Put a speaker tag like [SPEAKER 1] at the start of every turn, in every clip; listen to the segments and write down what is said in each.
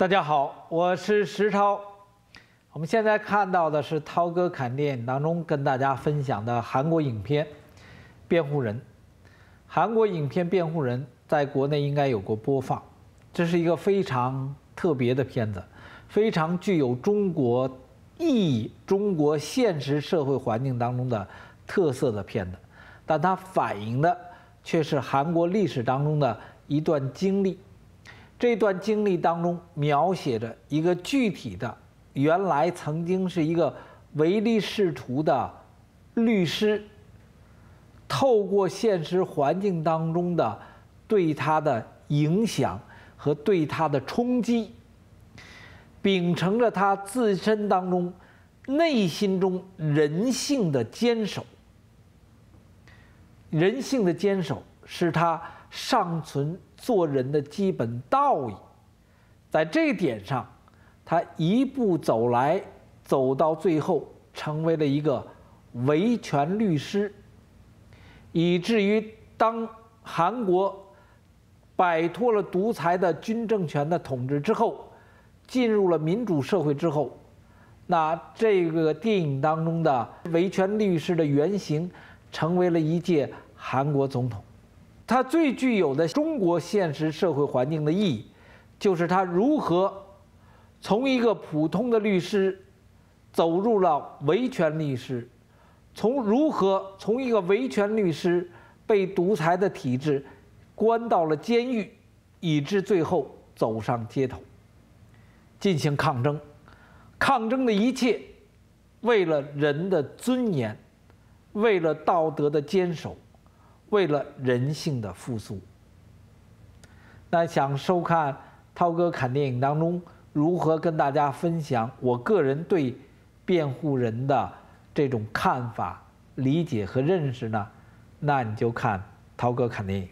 [SPEAKER 1] 大家好，我是石超。我们现在看到的是涛哥看电影当中跟大家分享的韩国影片《辩护人》。韩国影片《辩护人》在国内应该有过播放，这是一个非常特别的片子，非常具有中国意义、中国现实社会环境当中的特色的片子，但它反映的却是韩国历史当中的一段经历。这段经历当中描写着一个具体的。原来曾经是一个唯利是图的律师，透过现实环境当中的对他的影响和对他的冲击，秉承着他自身当中内心中人性的坚守。人性的坚守是他尚存做人的基本道义，在这一点上。他一步走来，走到最后，成为了一个维权律师，以至于当韩国摆脱了独裁的军政权的统治之后，进入了民主社会之后，那这个电影当中的维权律师的原型，成为了一届韩国总统。他最具有的中国现实社会环境的意义，就是他如何。从一个普通的律师，走入了维权律师，从如何从一个维权律师被独裁的体制关到了监狱，以致最后走上街头，进行抗争，抗争的一切，为了人的尊严，为了道德的坚守，为了人性的复苏。那想收看涛哥侃电影当中。如何跟大家分享我个人对辩护人的这种看法、理解和认识呢？那你就看涛哥侃电影。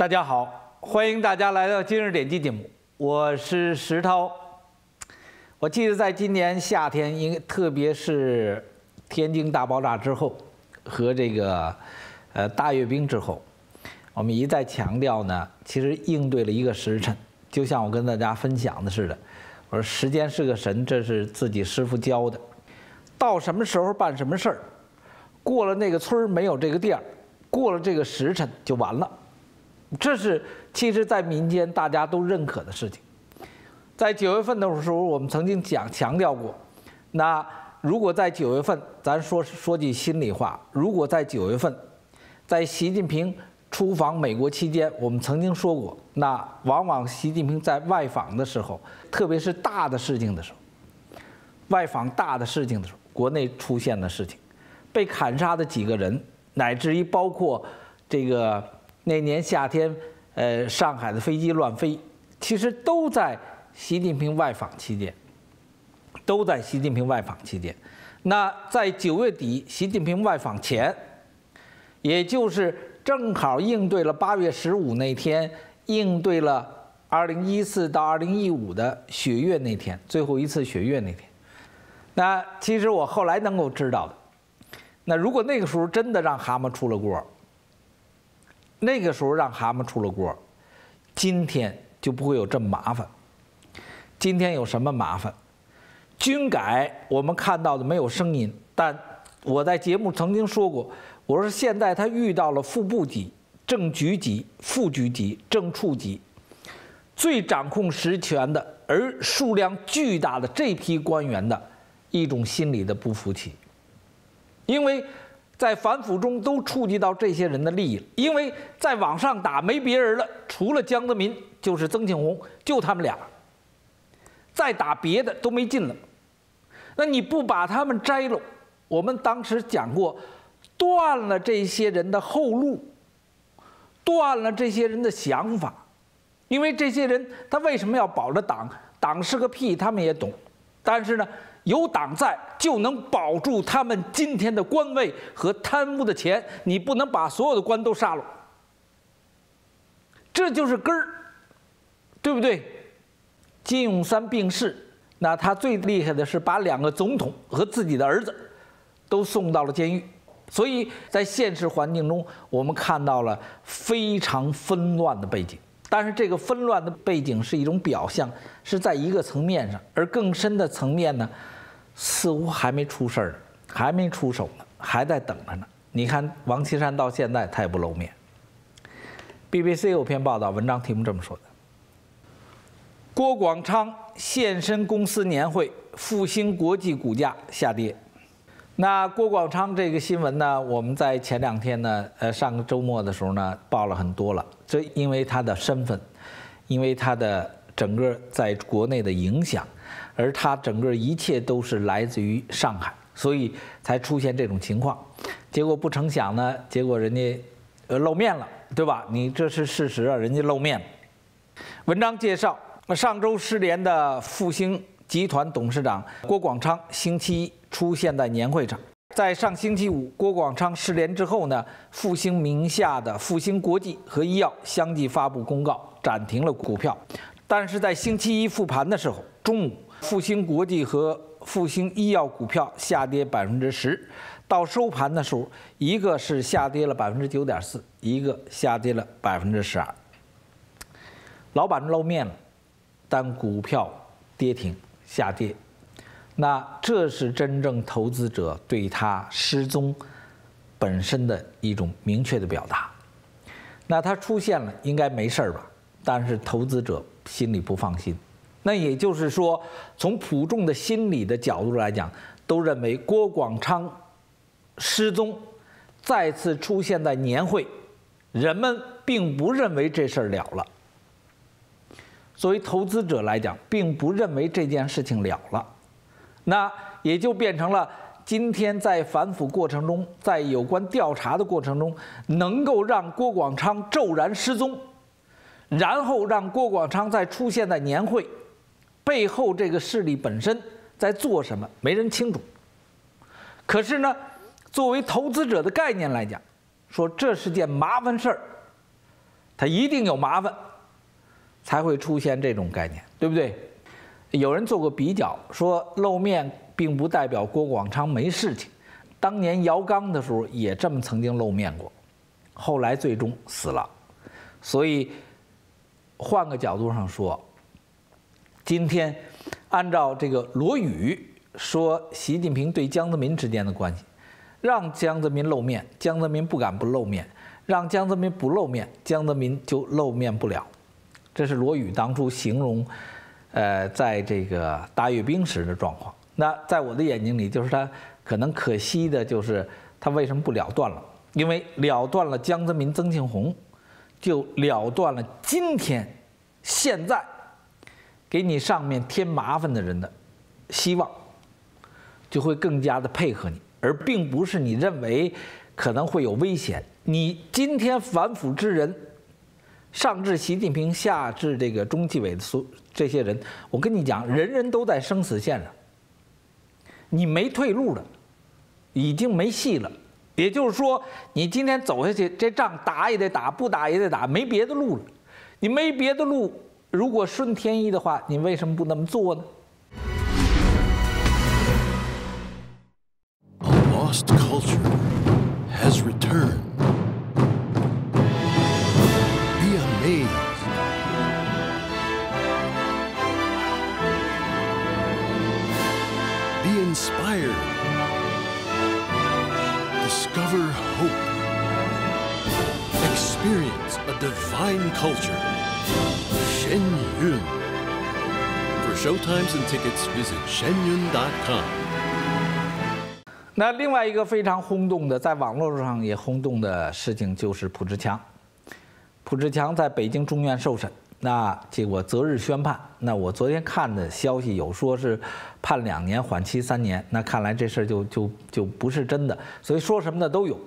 [SPEAKER 1] 大家好，欢迎大家来到今日点击节目。我是石涛。我记得在今年夏天，应特别是天津大爆炸之后和这个呃大阅兵之后，我们一再强调呢，其实应对了一个时辰，就像我跟大家分享的似的，我说时间是个神，这是自己师傅教的，到什么时候办什么事儿，过了那个村儿没有这个店儿，过了这个时辰就完了。这是其实，在民间大家都认可的事情。在九月份的时候，我们曾经讲强调过，那如果在九月份，咱说说句心里话，如果在九月份，在习近平出访美国期间，我们曾经说过，那往往习近平在外访的时候，特别是大的事情的时候，外访大的事情的时候，国内出现的事情，被砍杀的几个人，乃至于包括这个。那年夏天，呃，上海的飞机乱飞，其实都在习近平外访期间，都在习近平外访期间。那在九月底，习近平外访前，也就是正好应对了八月十五那天，应对了二零一四到二零一五的雪月那天，最后一次雪月那天。那其实我后来能够知道的，那如果那个时候真的让蛤蟆出了锅。那个时候让蛤蟆出了锅，今天就不会有这么麻烦。今天有什么麻烦？军改我们看到的没有声音，但我在节目曾经说过，我说现在他遇到了副部级、正局级、副局级、正处级，最掌控实权的，而数量巨大的这批官员的一种心理的不服气，因为。在反腐中都触及到这些人的利益，因为在往上打没别人了，除了江泽民就是曾庆红，就他们俩。再打别的都没劲了，那你不把他们摘了，我们当时讲过，断了这些人的后路，断了这些人的想法，因为这些人他为什么要保着党？党是个屁，他们也懂，但是呢。有党在，就能保住他们今天的官位和贪污的钱。你不能把所有的官都杀了，这就是根儿，对不对？金永三病逝，那他最厉害的是把两个总统和自己的儿子都送到了监狱。所以在现实环境中，我们看到了非常纷乱的背景。但是这个纷乱的背景是一种表象，是在一个层面上，而更深的层面呢，似乎还没出事儿，还没出手呢，还在等着呢。你看王岐山到现在他也不露面。BBC 有篇报道，文章题目这么说的：郭广昌现身公司年会，复兴国际股价下跌。那郭广昌这个新闻呢，我们在前两天呢，呃，上个周末的时候呢，报了很多了。这因为他的身份，因为他的整个在国内的影响，而他整个一切都是来自于上海，所以才出现这种情况。结果不成想呢，结果人家呃露面了，对吧？你这是事实啊，人家露面。文章介绍，上周失联的复兴集团董事长郭广昌，星期一。出现在年会上，在上星期五，郭广昌失联之后呢，复兴名下的复兴国际和医药相继发布公告，暂停了股票。但是在星期一复盘的时候，中午复兴国际和复兴医药股票下跌百分之十，到收盘的时候，一个是下跌了百分之九点四，一个下跌了百分之十二。老板露面了，但股票跌停下跌。那这是真正投资者对他失踪本身的一种明确的表达。那他出现了，应该没事儿吧？但是投资者心里不放心。那也就是说，从普众的心理的角度来讲，都认为郭广昌失踪再次出现在年会，人们并不认为这事儿了了。作为投资者来讲，并不认为这件事情了了。那也就变成了今天在反腐过程中，在有关调查的过程中，能够让郭广昌骤然失踪，然后让郭广昌再出现在年会背后，这个势力本身在做什么，没人清楚。可是呢，作为投资者的概念来讲，说这是件麻烦事儿，他一定有麻烦，才会出现这种概念，对不对？有人做过比较，说露面并不代表郭广昌没事情。当年姚刚的时候也这么曾经露面过，后来最终死了。所以换个角度上说，今天按照这个罗宇说，习近平对江泽民之间的关系，让江泽民露面，江泽民不敢不露面；让江泽民不露面，江泽民就露面不了。这是罗宇当初形容。呃，在这个大阅兵时的状况，那在我的眼睛里，就是他可能可惜的，就是他为什么不了断了？因为了断了江泽民、曾庆红，就了断了今天、现在给你上面添麻烦的人的希望，就会更加的配合你，而并不是你认为可能会有危险。你今天反腐之人。上至习近平，下至这个中纪委的所这些人，我跟你讲，人人都在生死线上，你没退路了，已经没戏了。也就是说，你今天走下去，这仗打也得打，不打也得打，没别的路了。你没别的路，如果顺天意的话，你为什么不那么做呢
[SPEAKER 2] lost culture has returned. A divine culture. Shen Yun. For showtimes and tickets, visit shenyun.com.
[SPEAKER 1] 那另外一个非常轰动的，在网络上也轰动的事情，就是朴志强。朴志强在北京中院受审。那结果择日宣判。那我昨天看的消息有说是判两年，缓期三年。那看来这事儿就就就不是真的。所以说什么的都有。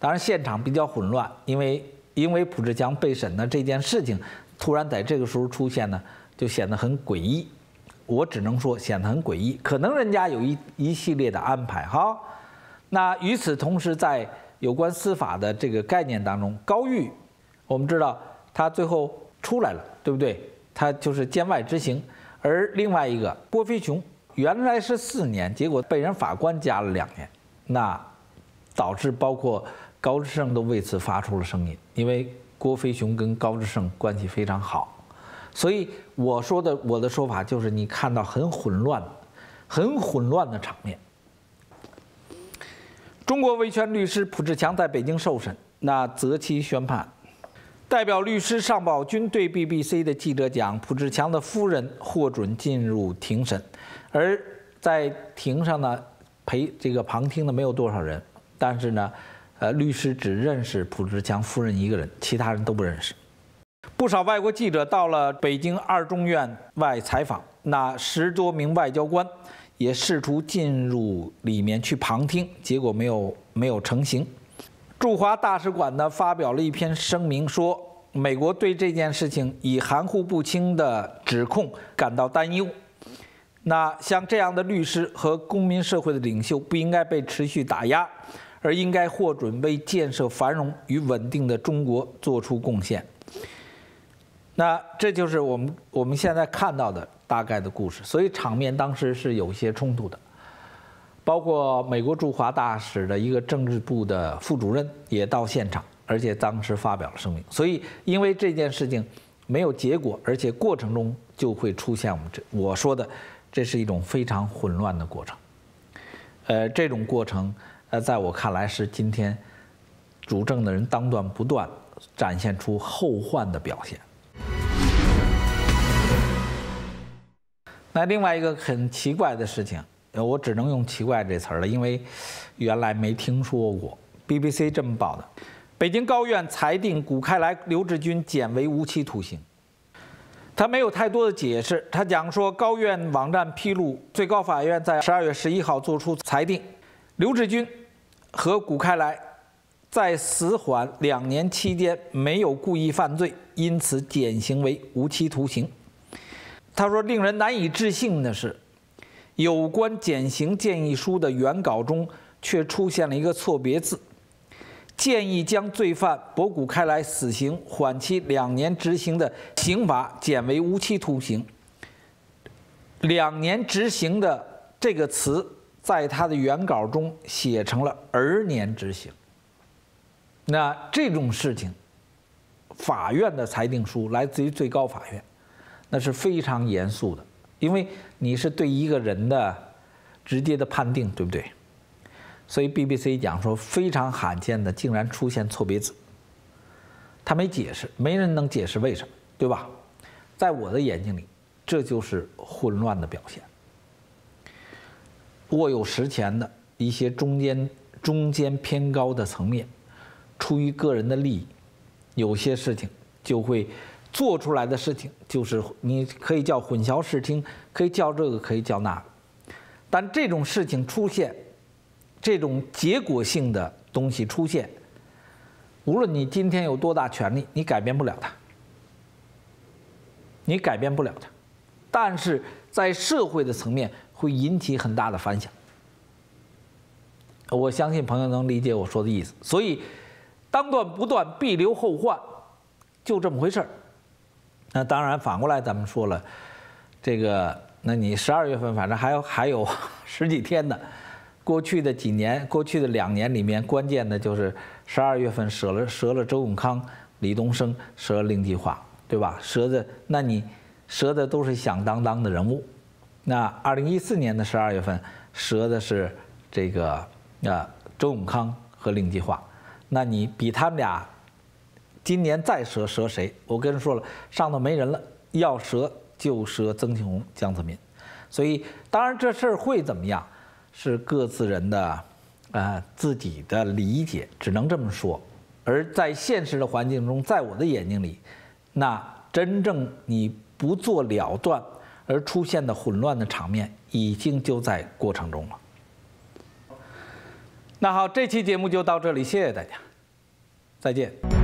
[SPEAKER 1] 当然现场比较混乱，因为因为朴志强被审的这件事情突然在这个时候出现呢，就显得很诡异。我只能说显得很诡异。可能人家有一一系列的安排哈。那与此同时，在有关司法的这个概念当中，高玉我们知道他最后。出来了，对不对？他就是监外执行，而另外一个郭飞雄原来是四年，结果被人法官加了两年，那导致包括高志胜都为此发出了声音，因为郭飞雄跟高志胜关系非常好，所以我说的我的说法就是你看到很混乱、很混乱的场面。中国维权律师蒲志强在北京受审，那择期宣判。代表律师尚宝军对 BBC 的记者讲，蒲志强的夫人获准进入庭审，而在庭上呢，陪这个旁听的没有多少人，但是呢，呃，律师只认识朴志强夫人一个人，其他人都不认识。不少外国记者到了北京二中院外采访，那十多名外交官也试图进入里面去旁听，结果没有没有成行。驻华大使馆呢发表了一篇声明，说美国对这件事情以含糊不清的指控感到担忧。那像这样的律师和公民社会的领袖不应该被持续打压，而应该获准为建设繁荣与稳定的中国做出贡献。那这就是我们我们现在看到的大概的故事，所以场面当时是有一些冲突的。包括美国驻华大使的一个政治部的副主任也到现场，而且当时发表了声明。所以，因为这件事情没有结果，而且过程中就会出现我们这我说的，这是一种非常混乱的过程。呃，这种过程，呃，在我看来是今天主政的人当断不断，展现出后患的表现。那另外一个很奇怪的事情。我只能用奇怪这词儿了，因为原来没听说过。BBC 这么报的：北京高院裁定古开来、刘志军减为无期徒刑。他没有太多的解释，他讲说高院网站披露，最高法院在十二月十一号作出裁定，刘志军和古开来在死缓两年期间没有故意犯罪，因此减刑为无期徒刑。他说，令人难以置信的是。有关减刑建议书的原稿中却出现了一个错别字，建议将罪犯博古开来死刑缓期两年执行的刑罚减为无期徒刑。两年执行的这个词，在他的原稿中写成了儿年执行。那这种事情，法院的裁定书来自于最高法院，那是非常严肃的。因为你是对一个人的直接的判定，对不对？所以 BBC 讲说非常罕见的，竟然出现错别字。他没解释，没人能解释为什么，对吧？在我的眼睛里，这就是混乱的表现。握有实权的一些中间中间偏高的层面，出于个人的利益，有些事情就会。做出来的事情就是你可以叫混淆视听，可以叫这个，可以叫那个，但这种事情出现，这种结果性的东西出现，无论你今天有多大权力，你改变不了它，你改变不了它，但是在社会的层面会引起很大的反响。我相信朋友能理解我说的意思，所以当断不断，必留后患，就这么回事儿。那当然，反过来咱们说了，这个，那你十二月份反正还有还有 十几天呢。过去的几年，过去的两年里面，关键的就是十二月份舍了舍了周永康、李东生，舍了令计划，对吧？舍的，那你舍的都是响当当的人物。那二零一四年的十二月份，折的是这个呃周永康和令计划，那你比他们俩。今年再折折谁？我跟人说了，上头没人了，要折就折曾庆红、江泽民。所以，当然这事儿会怎么样，是各自人的，呃，自己的理解，只能这么说。而在现实的环境中，在我的眼睛里，那真正你不做了断而出现的混乱的场面，已经就在过程中了。那好，这期节目就到这里，谢谢大家，再见。